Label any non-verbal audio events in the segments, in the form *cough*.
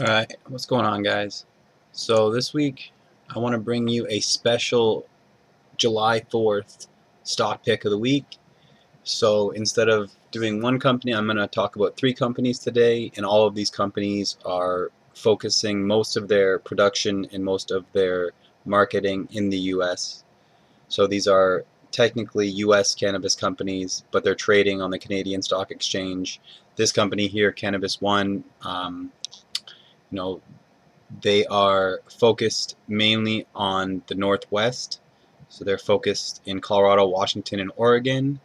Alright, what's going on guys? So this week I want to bring you a special July 4th stock pick of the week. So instead of doing one company, I'm going to talk about three companies today and all of these companies are focusing most of their production and most of their marketing in the US. So these are technically US cannabis companies, but they're trading on the Canadian Stock Exchange. This company here, Cannabis One, um, you know, they are focused mainly on the Northwest. So they're focused in Colorado, Washington, and Oregon,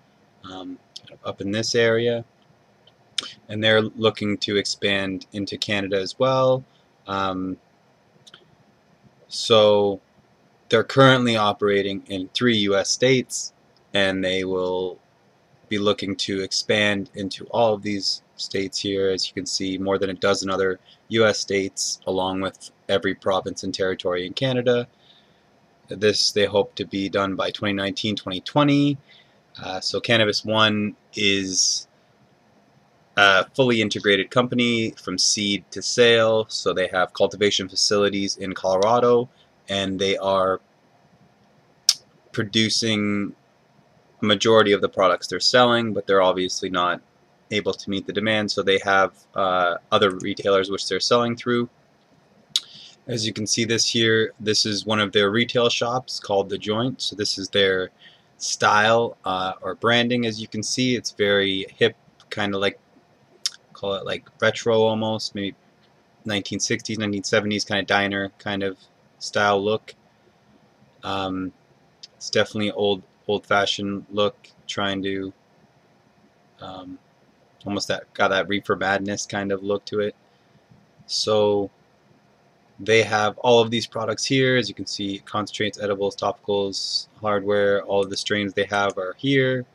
um, up in this area. And they're looking to expand into Canada as well. Um, so they're currently operating in three U.S. states, and they will be looking to expand into all of these states here. As you can see, more than a dozen other U.S. states, along with every province and territory in Canada. This they hope to be done by 2019-2020. Uh, so Cannabis One is a fully integrated company from seed to sale. So they have cultivation facilities in Colorado, and they are producing majority of the products they're selling, but they're obviously not able to meet the demand, so they have uh, other retailers which they're selling through. As you can see this here, this is one of their retail shops called The Joint. So this is their style uh, or branding. As you can see, it's very hip, kind of like, call it like retro almost, maybe 1960s, 1970s kind of diner kind of style look. Um, it's definitely old, old-fashioned look, trying to um, almost that got that reefer madness kind of look to it. So they have all of these products here. As you can see concentrates edibles topicals hardware all of the strains they have are here.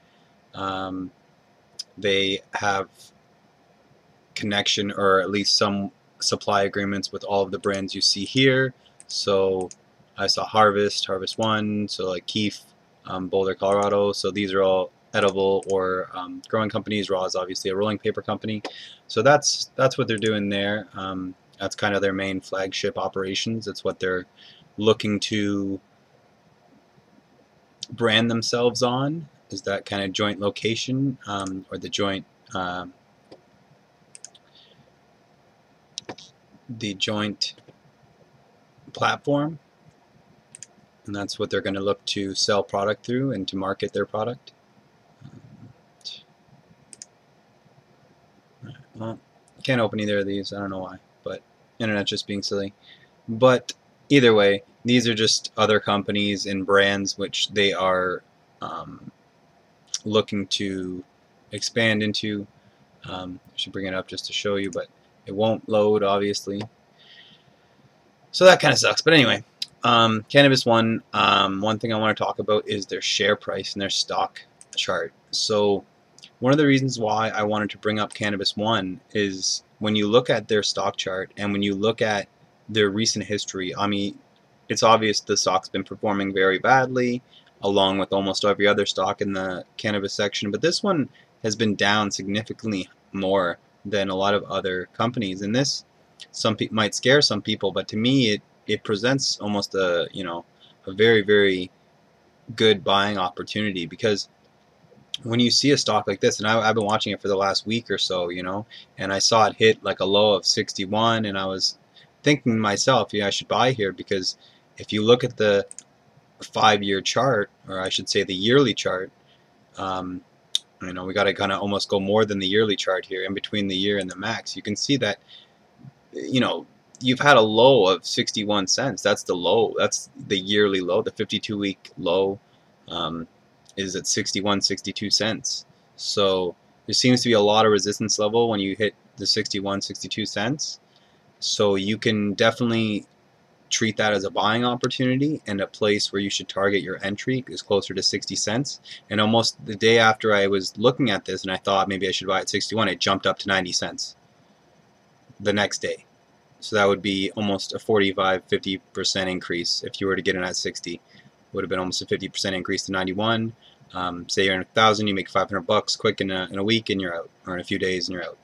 Um, they have connection or at least some supply agreements with all of the brands you see here. So I saw Harvest Harvest One so like Keef um, Boulder Colorado. So these are all edible or um, growing companies. Raw is obviously a rolling paper company. So that's that's what they're doing there. Um, that's kind of their main flagship operations. It's what they're looking to brand themselves on is that kind of joint location um, or the joint uh, the joint platform and that's what they're going to look to sell product through and to market their product. Well, can't open either of these. I don't know why, but internet just being silly. But either way, these are just other companies and brands which they are um, looking to expand into. Um, I should bring it up just to show you, but it won't load, obviously. So that kind of sucks. But anyway, um, Cannabis One, um, one thing I want to talk about is their share price and their stock chart. So one of the reasons why I wanted to bring up Cannabis One is when you look at their stock chart and when you look at their recent history, I mean, it's obvious the stock's been performing very badly, along with almost every other stock in the cannabis section, but this one has been down significantly more than a lot of other companies. And this some might scare some people, but to me, it it presents almost a you know a very very good buying opportunity because when you see a stock like this, and I, have been watching it for the last week or so, you know, and I saw it hit like a low of 61, and I was thinking myself, yeah, I should buy here because if you look at the five-year chart, or I should say the yearly chart, um, you know, we got to kind of almost go more than the yearly chart here, in between the year and the max. You can see that, you know, you've had a low of 61 cents. That's the low. That's the yearly low, the 52-week low. Um, is at 61 62 cents. So there seems to be a lot of resistance level when you hit the 61 62 cents. So you can definitely treat that as a buying opportunity and a place where you should target your entry is closer to 60 cents. And almost the day after I was looking at this and I thought maybe I should buy at 61 it jumped up to 90 cents the next day. So that would be almost a 45 50% increase if you were to get in at 60 would have been almost a 50% increase to 91. Um, say you're in a thousand, you make 500 bucks quick in a, in a week and you're out, or in a few days and you're out.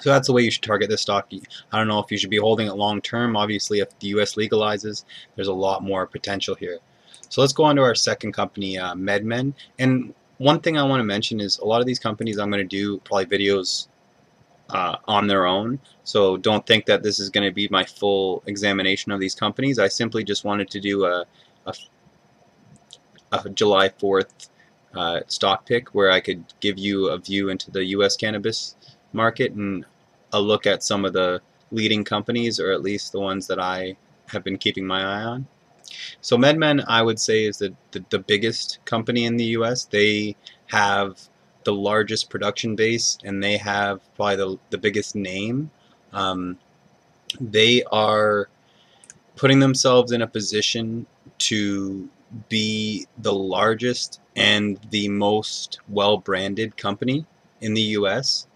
So that's the way you should target this stock. I don't know if you should be holding it long term. Obviously, if the U.S. legalizes, there's a lot more potential here. So let's go on to our second company, uh, MedMen. And one thing I want to mention is a lot of these companies I'm going to do probably videos uh, on their own. So don't think that this is going to be my full examination of these companies. I simply just wanted to do a, a, a July 4th uh, stock pick where I could give you a view into the U.S. cannabis market and a look at some of the leading companies or at least the ones that I have been keeping my eye on. So MedMen I would say is the, the, the biggest company in the US. They have the largest production base and they have probably the, the biggest name. Um, they are putting themselves in a position to be the largest and the most well branded company in the US.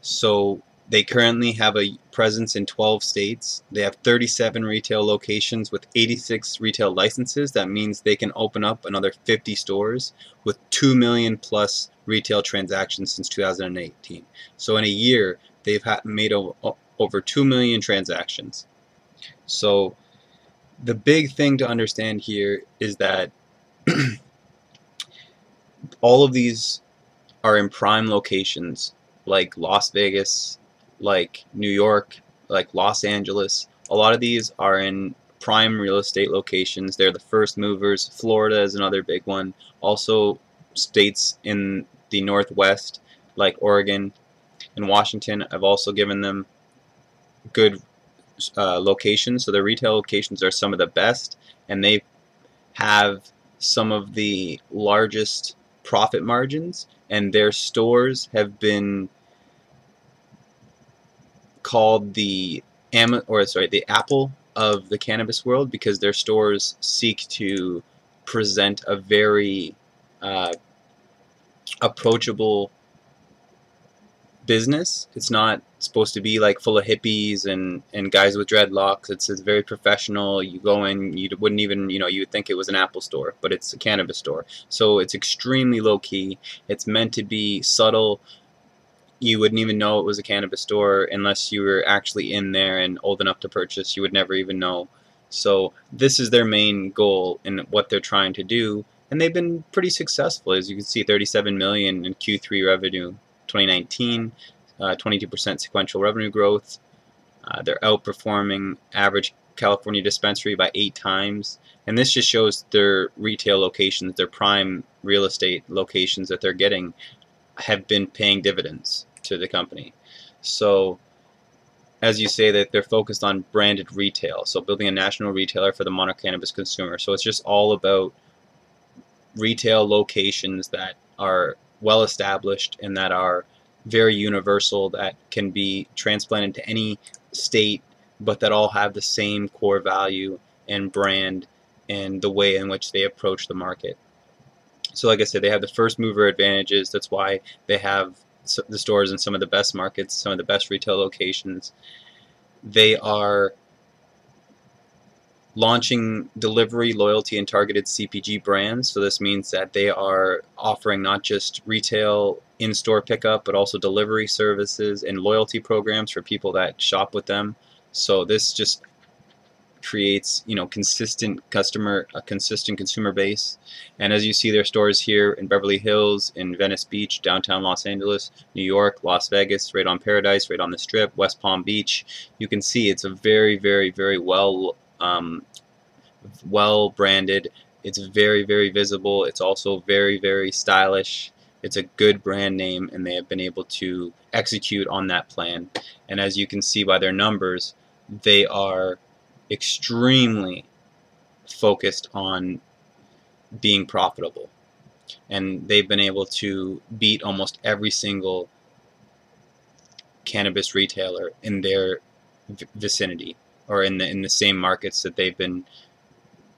So they currently have a presence in 12 states. They have 37 retail locations with 86 retail licenses. That means they can open up another 50 stores with 2 million plus retail transactions since 2018. So in a year, they've made over 2 million transactions. So the big thing to understand here is that *clears throat* all of these are in prime locations like Las Vegas, like New York, like Los Angeles. A lot of these are in prime real estate locations. They're the first movers. Florida is another big one. Also states in the Northwest like Oregon and Washington. I've also given them good uh, locations. So their retail locations are some of the best and they have some of the largest profit margins and their stores have been called the Am or sorry the Apple of the cannabis world because their stores seek to present a very uh, approachable business. It's not supposed to be like full of hippies and, and guys with dreadlocks. It's, it's very professional. You go in, you wouldn't even, you know, you would think it was an Apple store, but it's a cannabis store. So it's extremely low key. It's meant to be subtle, you wouldn't even know it was a cannabis store unless you were actually in there and old enough to purchase. You would never even know. So this is their main goal and what they're trying to do, and they've been pretty successful. As you can see, 37 million in Q3 revenue, 2019, 22% uh, sequential revenue growth. Uh, they're outperforming average California dispensary by eight times, and this just shows their retail locations, their prime real estate locations that they're getting have been paying dividends to the company. So as you say that they're focused on branded retail, so building a national retailer for the mono cannabis consumer. So it's just all about retail locations that are well established and that are very universal that can be transplanted to any state but that all have the same core value and brand and the way in which they approach the market. So like I said, they have the first mover advantages. That's why they have the stores in some of the best markets, some of the best retail locations. They are launching delivery, loyalty, and targeted CPG brands. So this means that they are offering not just retail in-store pickup, but also delivery services and loyalty programs for people that shop with them. So this just creates you know consistent customer a consistent consumer base and as you see their stores here in Beverly Hills in Venice Beach downtown Los Angeles New York Las Vegas right on Paradise right on the strip West Palm Beach you can see it's a very very very well um, well branded. It's very very visible. It's also very very stylish. It's a good brand name and they have been able to execute on that plan. And as you can see by their numbers they are extremely focused on being profitable. And they've been able to beat almost every single cannabis retailer in their vicinity or in the in the same markets that they've been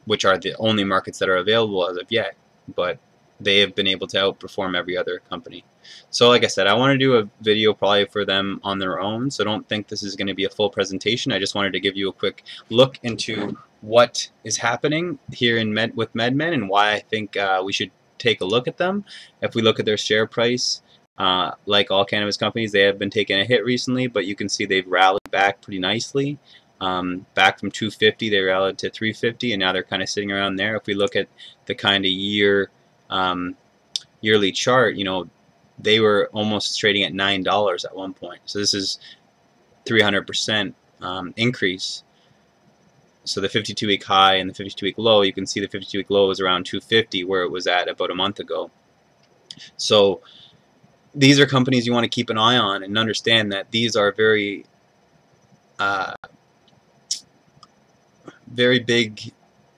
which are the only markets that are available as of yet but they have been able to outperform every other company. So like I said, I want to do a video probably for them on their own, so don't think this is going to be a full presentation. I just wanted to give you a quick look into what is happening here in Med with MedMen and why I think uh, we should take a look at them. If we look at their share price, Uh, like all cannabis companies, they have been taking a hit recently, but you can see they've rallied back pretty nicely. Um, back from 250, they rallied to 350, and now they're kind of sitting around there. If we look at the kind of year um, yearly chart, you know, they were almost trading at nine dollars at one point. So this is 300 percent um, increase. So the 52-week high and the 52-week low, you can see the 52-week low is around 250, where it was at about a month ago. So these are companies you want to keep an eye on and understand that these are very uh, very big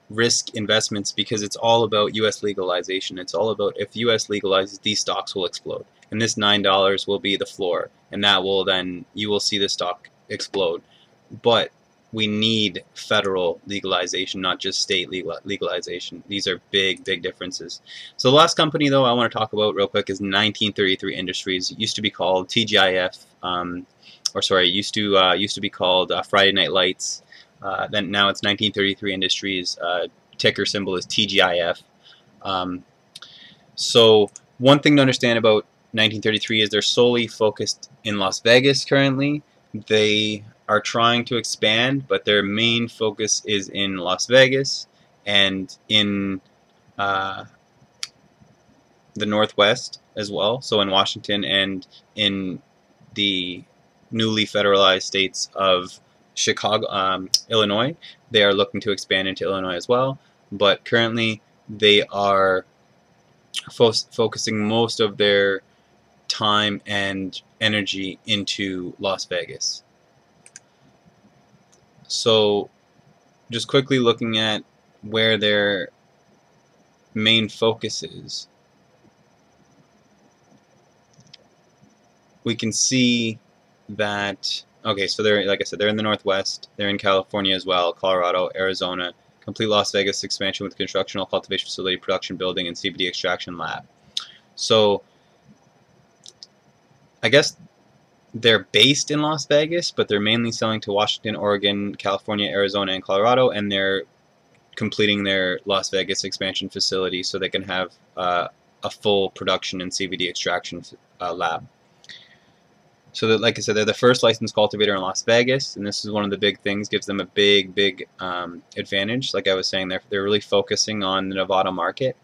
risk investments because it's all about U.S. legalization. It's all about if U.S. legalizes, these stocks will explode, and this nine dollars will be the floor, and that will then you will see the stock explode. But we need federal legalization, not just state legal legalization. These are big, big differences. So the last company, though, I want to talk about real quick is 1933 Industries. It used to be called TGIF, um, or sorry, used to uh, used to be called uh, Friday Night Lights. Uh, then now it's 1933 Industries. Uh, ticker symbol is TGIF. Um, so one thing to understand about 1933 is they're solely focused in Las Vegas currently. They are trying to expand, but their main focus is in Las Vegas and in uh, the Northwest as well, so in Washington and in the newly federalized states of Chicago, um, Illinois. They are looking to expand into Illinois as well, but currently they are fo focusing most of their time and energy into Las Vegas. So just quickly looking at where their main focus is, we can see that, okay, so they're, like I said, they're in the Northwest, they're in California as well, Colorado, Arizona, complete Las Vegas expansion with constructional cultivation facility, production building, and CBD extraction lab. So, I guess they're based in Las Vegas, but they're mainly selling to Washington, Oregon, California, Arizona, and Colorado, and they're completing their Las Vegas expansion facility so they can have uh, a full production and CBD extraction uh, lab. So that, like I said, they're the first licensed cultivator in Las Vegas, and this is one of the big things, gives them a big, big um, advantage. Like I was saying, they're, they're really focusing on the Nevada market,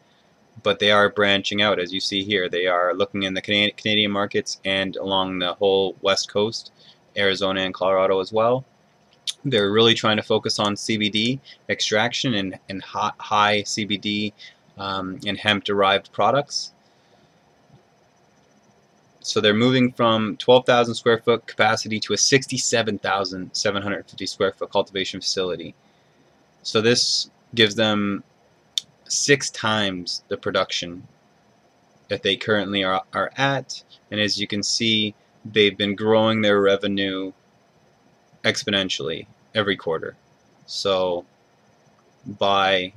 but they are branching out, as you see here. They are looking in the Canadian markets and along the whole west coast, Arizona and Colorado as well. They're really trying to focus on CBD extraction and, and hot, high CBD um, and hemp-derived products. So they're moving from 12,000 square foot capacity to a 67,750 square foot cultivation facility. So this gives them six times the production that they currently are, are at. And as you can see they've been growing their revenue exponentially every quarter. So by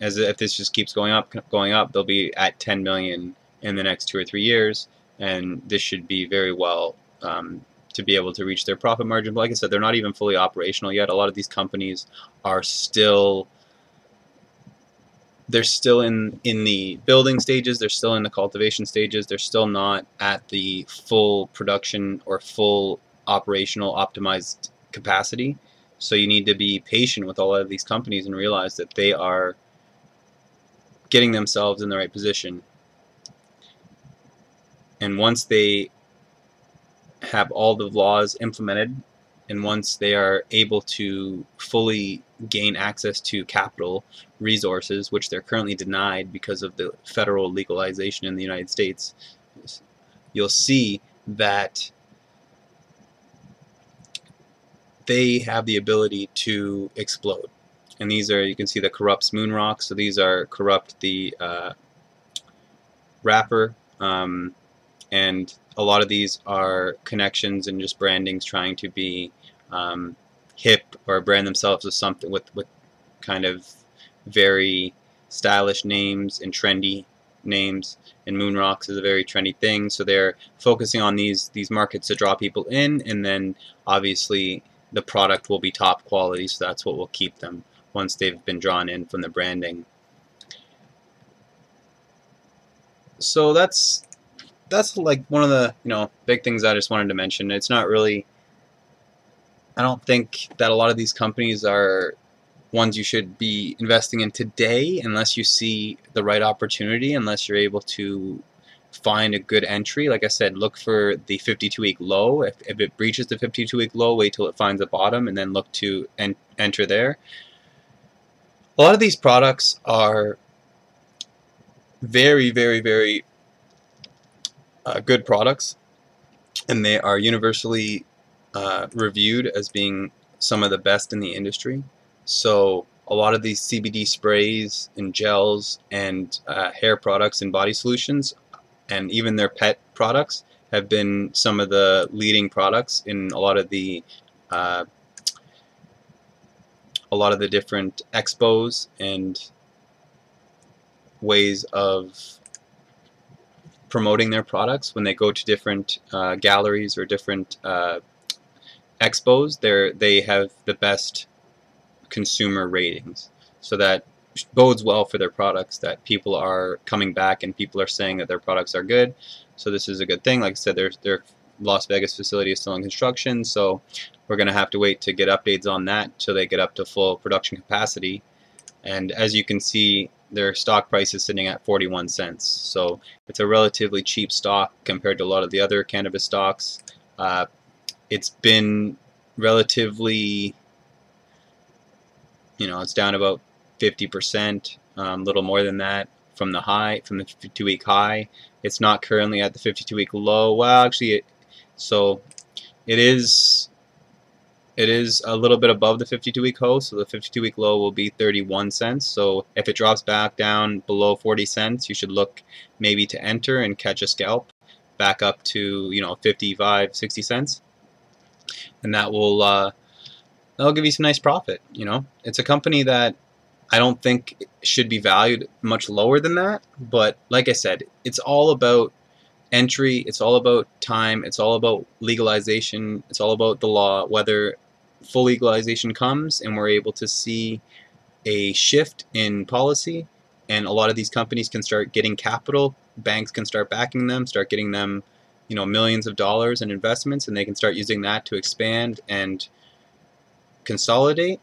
as if this just keeps going up going up they'll be at 10 million in the next two or three years and this should be very well um, to be able to reach their profit margin. But like I said they're not even fully operational yet. A lot of these companies are still they're still in in the building stages. They're still in the cultivation stages. They're still not at the full production or full operational optimized capacity. So you need to be patient with all of these companies and realize that they are getting themselves in the right position and once they have all the laws implemented and once they are able to fully gain access to capital resources, which they're currently denied because of the federal legalization in the United States, you'll see that they have the ability to explode. And these are, you can see the Kurupt's moon rocks, so these are Kurupt the uh, rapper, um, and a lot of these are connections and just brandings trying to be um, hip or brand themselves with something with, with kind of very stylish names and trendy names. And moon rocks is a very trendy thing. So they're focusing on these these markets to draw people in. And then obviously the product will be top quality. So that's what will keep them once they've been drawn in from the branding. So that's that's like one of the you know big things I just wanted to mention. It's not really. I don't think that a lot of these companies are ones you should be investing in today unless you see the right opportunity, unless you're able to find a good entry. Like I said, look for the 52 week low. If, if it breaches the 52 week low, wait till it finds a bottom and then look to en enter there. A lot of these products are very, very, very uh, good products and they are universally uh, reviewed as being some of the best in the industry. So a lot of these CBD sprays and gels and uh, hair products and body solutions and even their pet products have been some of the leading products in a lot of the uh, a lot of the different expos and ways of promoting their products when they go to different uh, galleries or different uh, expos they they have the best consumer ratings so that bodes well for their products that people are coming back and people are saying that their products are good. So this is a good thing. Like I said, their their Las Vegas facility is still in construction, so we're going to have to wait to get updates on that till they get up to full production capacity. And as you can see, their stock price is sitting at 41 cents. So it's a relatively cheap stock compared to a lot of the other cannabis stocks. Uh, it's been relatively, you know, it's down about 50%, a um, little more than that from the high, from the 52-week high. It's not currently at the 52-week low. Well, actually, it, so it is it is a little bit above the 52-week low, so the 52-week low will be 31 cents. So if it drops back down below 40 cents, you should look maybe to enter and catch a scalp back up to you know 55, 60 cents, and that will uh, that'll give you some nice profit. You know, it's a company that I don't think should be valued much lower than that. But like I said, it's all about entry, it's all about time, it's all about legalization, it's all about the law, whether full legalization comes and we're able to see a shift in policy and a lot of these companies can start getting capital, banks can start backing them, start getting them you know millions of dollars in investments and they can start using that to expand and consolidate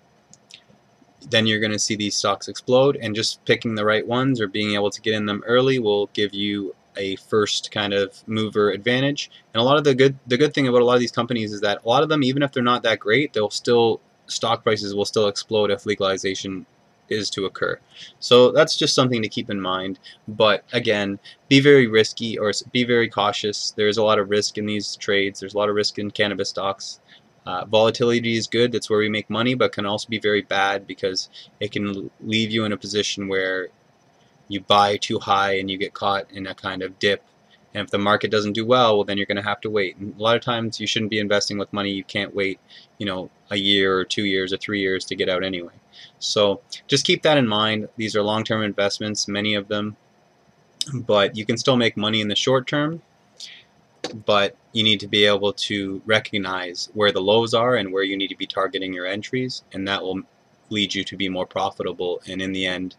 then you're going to see these stocks explode and just picking the right ones or being able to get in them early will give you a first kind of mover advantage. And a lot of the good the good thing about a lot of these companies is that a lot of them even if they're not that great they'll still stock prices will still explode if legalization is to occur. So that's just something to keep in mind. But again be very risky or be very cautious. There's a lot of risk in these trades. There's a lot of risk in cannabis stocks. Uh, volatility is good, that's where we make money, but can also be very bad because it can leave you in a position where you buy too high and you get caught in a kind of dip. And if the market doesn't do well, well then you're going to have to wait. And a lot of times you shouldn't be investing with money you can't wait, you know, a year or two years or three years to get out anyway. So just keep that in mind. These are long-term investments, many of them, but you can still make money in the short term but you need to be able to recognize where the lows are and where you need to be targeting your entries and that will lead you to be more profitable and in the end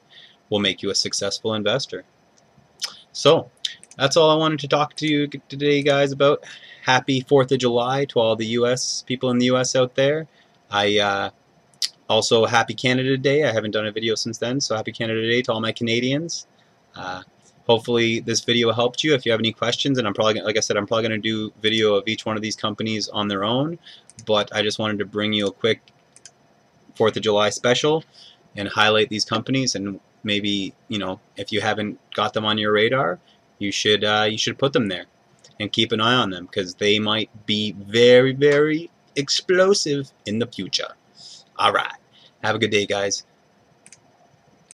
will make you a successful investor. So that's all I wanted to talk to you today guys about. Happy 4th of July to all the US people in the US out there. I uh, also happy Canada Day. I haven't done a video since then so happy Canada Day to all my Canadians. Uh, Hopefully this video helped you. If you have any questions, and I'm probably, like I said, I'm probably going to do video of each one of these companies on their own, but I just wanted to bring you a quick 4th of July special and highlight these companies and maybe, you know, if you haven't got them on your radar, you should, uh, you should put them there and keep an eye on them because they might be very, very explosive in the future. Alright. Have a good day, guys.